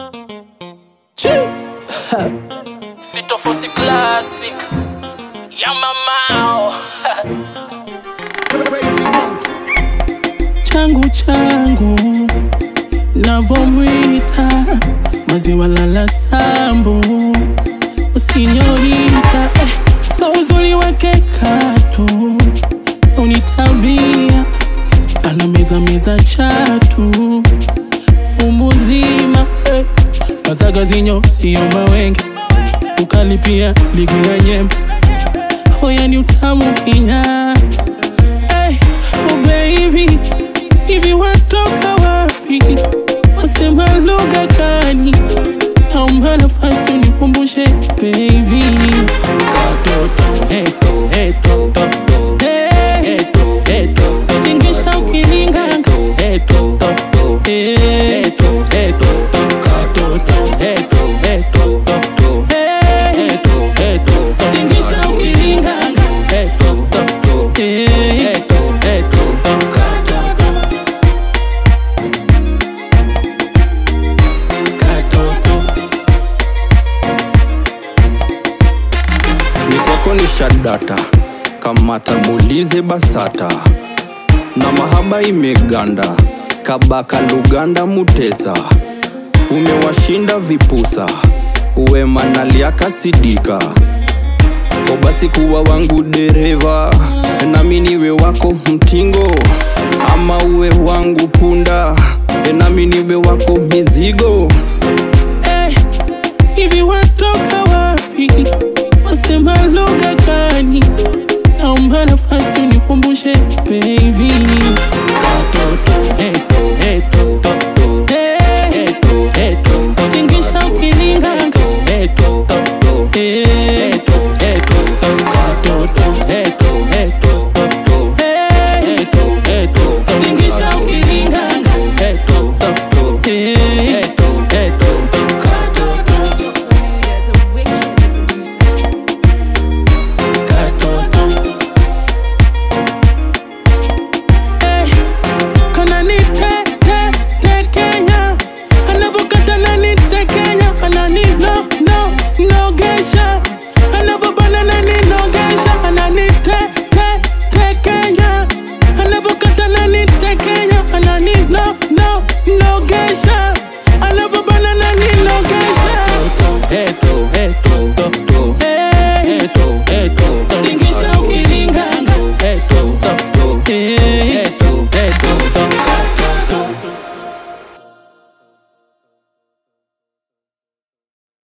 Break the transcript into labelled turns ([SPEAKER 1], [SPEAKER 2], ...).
[SPEAKER 1] Sitofosi classic. Ya mamao changu changu navomwita maziwa lala sambu usinyorita eh, so uzuri wake katu unitabia ana meza meza chatu zinyo sio mawenge. Ukalipia ligu ya nyembe hoya ni utamu kinya
[SPEAKER 2] ni data, kamata muulize basata. Na mahaba imeganda kabaka luganda mutesa. Umewashinda vipusa uwema naliaka sidika. O basi kuwa wangu dereva nami niwe wako mtingo. Ama uwe wangu punda nami niwe wako mizigo.
[SPEAKER 1] Eh, baby Got to do it no, no, no